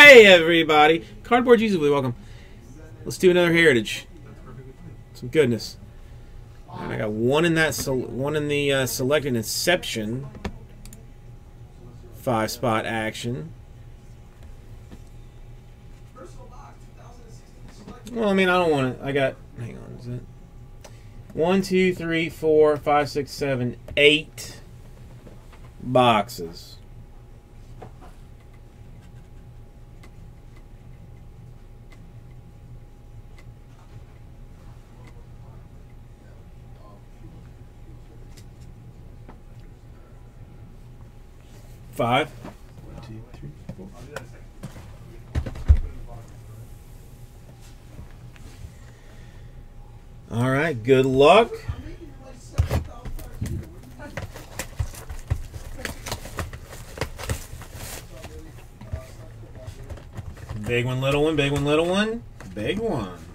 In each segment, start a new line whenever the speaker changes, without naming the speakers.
Hey, everybody. Cardboard Jesus, welcome. Let's do another Heritage. Some goodness. And I got one in that, one in the uh, selected Inception five spot action. Well, I mean, I don't want it. I got. Hang on, is it one, two, three, four, five, six, seven, eight boxes. Five. All right. Good luck. Big one, little one, big one, little one, big one.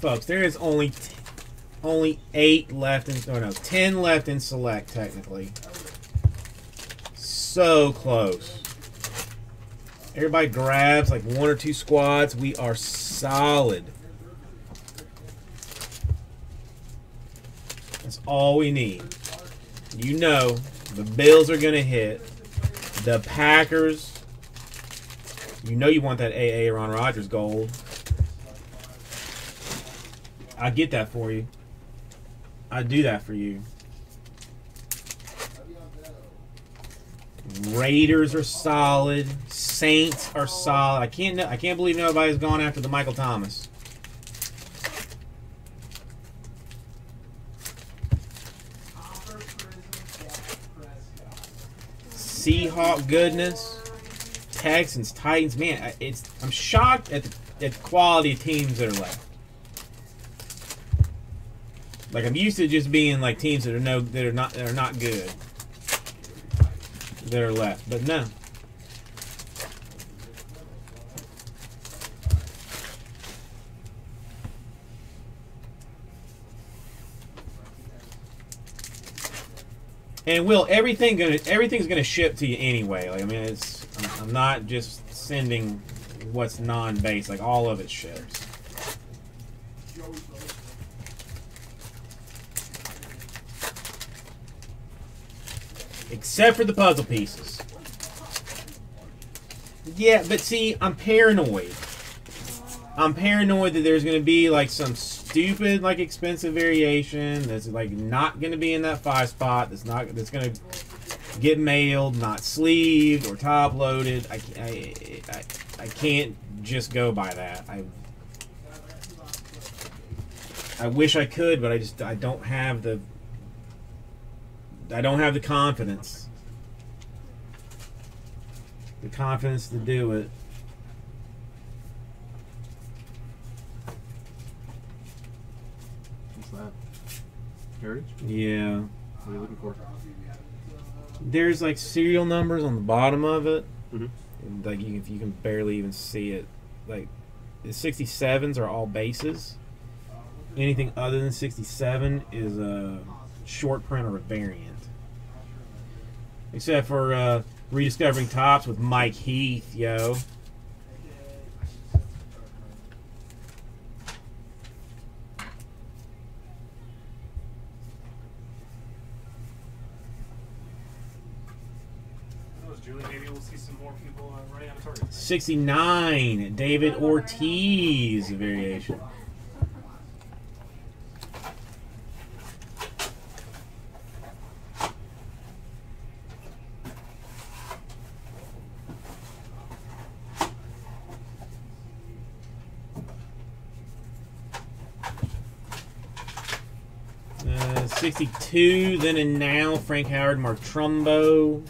Folks, there is only only eight left in, or no, ten left in select technically. So close. Everybody grabs like one or two squads. We are solid. That's all we need. You know, the Bills are gonna hit. The Packers. You know you want that AA Aaron Rodgers gold. I get that for you. I do that for you. Raiders are solid. Saints are solid. I can't. I can't believe nobody's gone after the Michael Thomas. Seahawk goodness. Texans, Titans. Man, it's. I'm shocked at the, at the quality of teams that are left. Like I'm used to just being like teams that are no that are not that are not good that are left, but no. And will everything gonna everything's gonna ship to you anyway? Like I mean, it's I'm, not just sending what's non-base. Like all of it ships. Except for the puzzle pieces. Yeah, but see, I'm paranoid. I'm paranoid that there's going to be like some stupid, like expensive variation that's like not going to be in that five spot. That's not that's going to get mailed, not sleeved or top loaded. I, I, I, I can't just go by that. I I wish I could, but I just I don't have the I don't have the confidence. The confidence to do it.
What's that? Heritage?
Yeah.
What are you looking for?
There's like serial numbers on the bottom of it.
Mhm.
And, Like you, if you can barely even see it, like the 67s are all bases. Anything other than 67 is a short print or a variant. Except for uh, rediscovering Topps with Mike Heath, yo.
Julie, maybe we'll see some more people uh, running out of
69, David Ortiz variation. 62, then and now, Frank Howard, Mark Trumbo.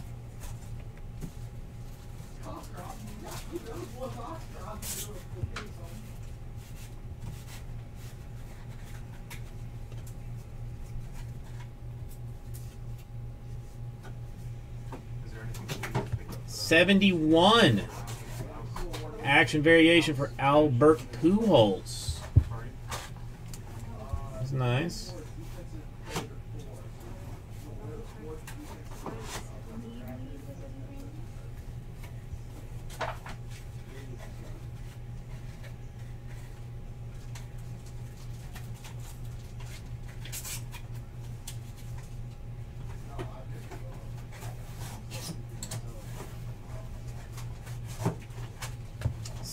Seventy-one action variation for Albert Pujols. That's nice.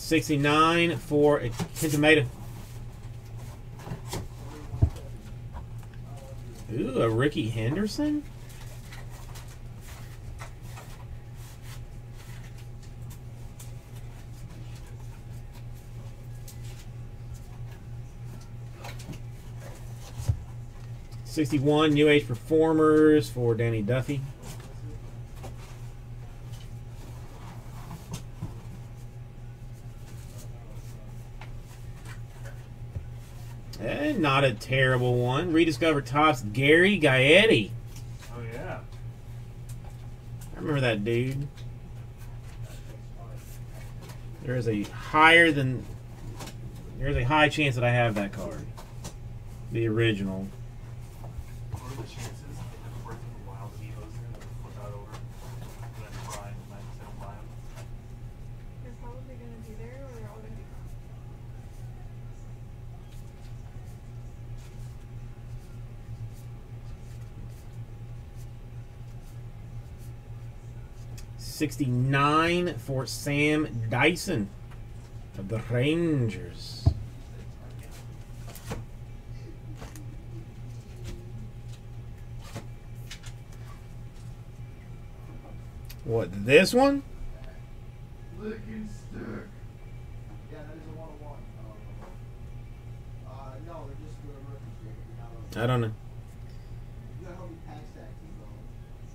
Sixty-nine for a Tomato. Ooh, a Rickey Henderson. Sixty-one New Age Performers for Danny Duffy. Eh, not a terrible one. Rediscovered Topps, Gary Gaetti.
Oh yeah.
I remember that dude. There is a higher than there's a high chance that I have that card. The original. 69 for Sam Dyson of the Rangers. What, this one?
Licking stick. Yeah, that is a 101.
I don't know.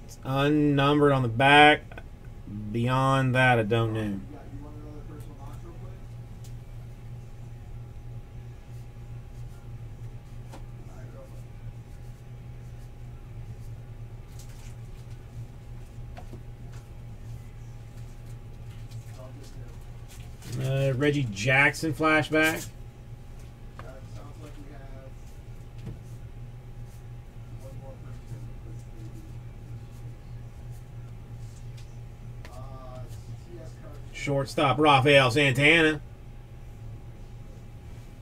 It's unnumbered on the back. Beyond that, I don't know.
You, got, you want another personal box real quick? Alright, go for it. Oh, just new.
Uh, Reggie Jackson flashback.
Uh, sounds like we have one more person. Uh, CS card.
Shortstop Rafael Santana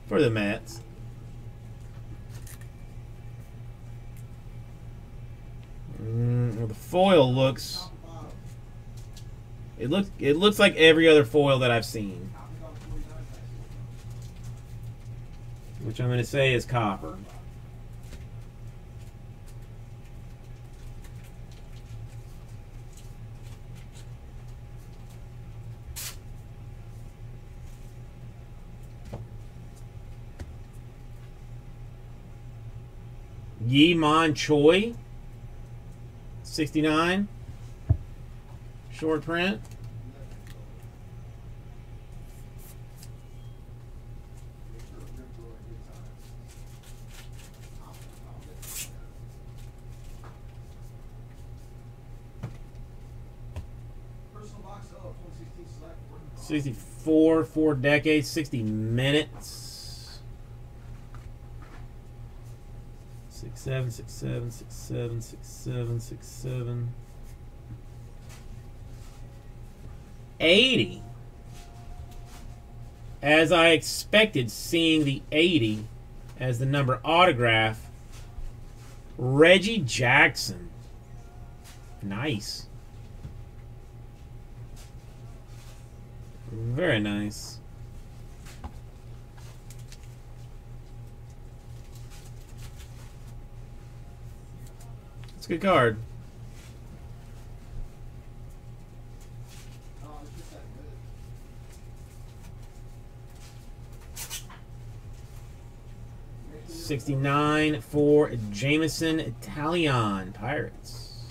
for the Mets. Mm, well, the foil looks it looks it looks like every other foil that I've seen,
Top to bottom, 49 next to it.
which I'm going to say is copper. Yi Man Choi, 69. Short print.
Make sure it's ripped roll at good times. Top to bottom. Personal box of 2016 select. working card.
64, four decades, 60 minutes. Six seven, six seven, six seven, six seven, six seven. Eighty. As I expected, seeing the eighty as the number autograph. Reggie Jackson. Nice. Very nice. A good card. 69 for Jameson Taillon Pirates.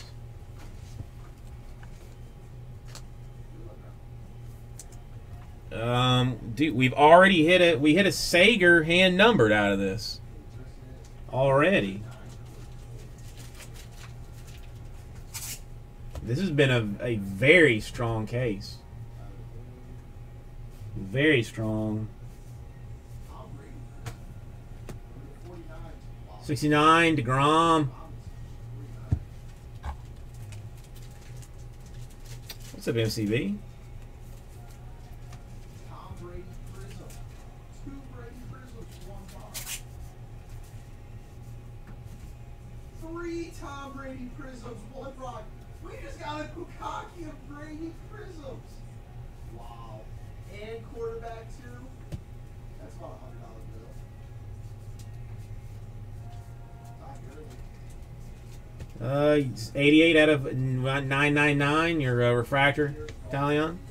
Um, dude, we've already hit a we hit a Seager hand numbered out of this already. This has been a, a very strong case. Very strong.
Tom Brady. Number 49. Wow.
69, DeGrom. What's up,
box. Three Tom Brady Prizms, one rock. We just got a Bukaki of Brady Prizms. Wow. And quarterback too. That's about a hundred dollar bill.
Uh, 88 out of 999, your uh, refractor, Taillon.
Austin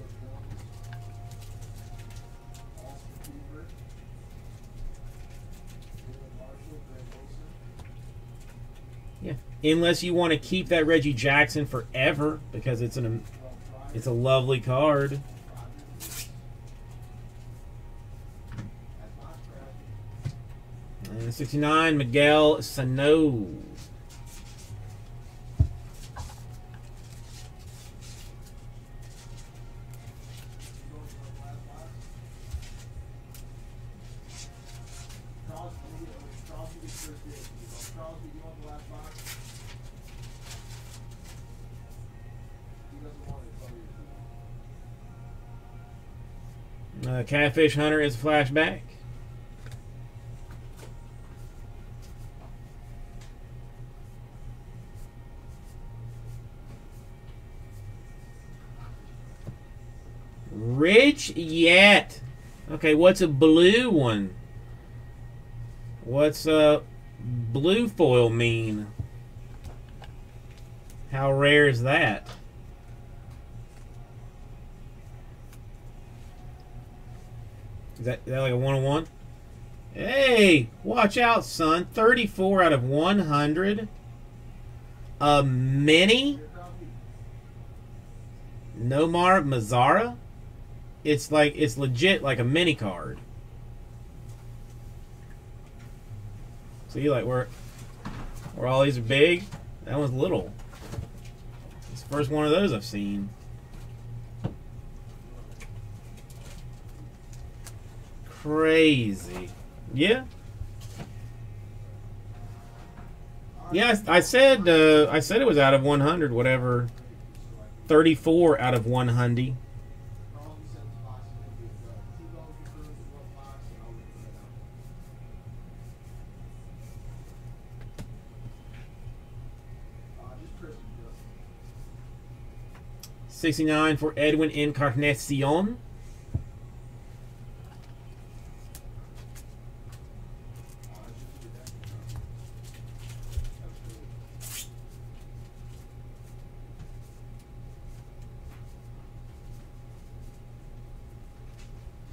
Unless you want to keep that Reggie Jackson forever because it's an it's a lovely card. And 69, Miguel Sano. Uh, Catfish Hunter is a flashback. Rich yet. Okay, what's a blue one? What's a blue foil mean? How rare is that? Is that like a one on one? Hey, watch out, son. 34 out of 100. A mini Nomar Mazara. It's like it's legit like a mini card. See, like where where all these are big, that one's little. It's the first one of those I've seen. Crazy. Yeah. Yeah, I, I said uh, I said it was out of 100, whatever. 34 out of 100.
Carl, you said the box is gonna be, uh, two dollars confirmed in one box, and I'll wait for that out. Uh, just Chris and Justin.
69 for Edwin Encarnacion.
Uh, it's just your deck. That's good.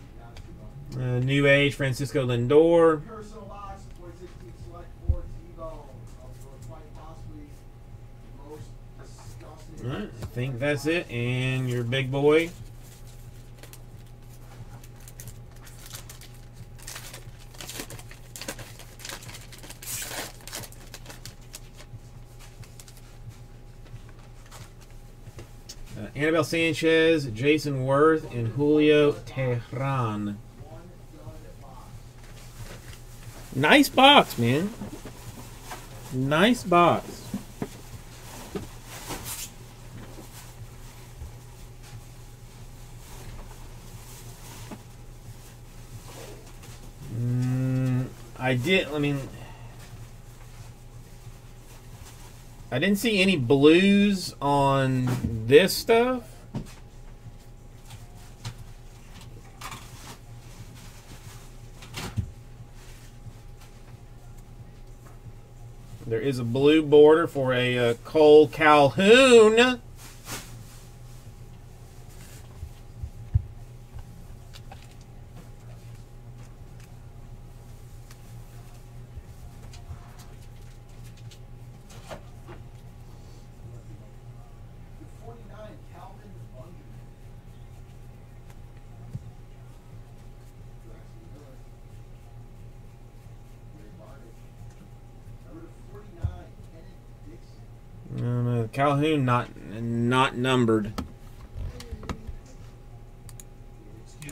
You got it, two dollars.
Uh, New Age Francisco Lindor.
Personal box, 2016 select four T-Bone of the quite possibly most disgusting.
Alright, I think that's it. And your big boy. Uh, Anibal Sanchez, Jayson Werth, and Julio Teheran.
One gun box.
Nice box, man. Nice box. Mm, I did. I mean, I didn't see any blues on this stuff. Is a blue border for a uh, Cole Calhoun. Calhoun not. not numbered.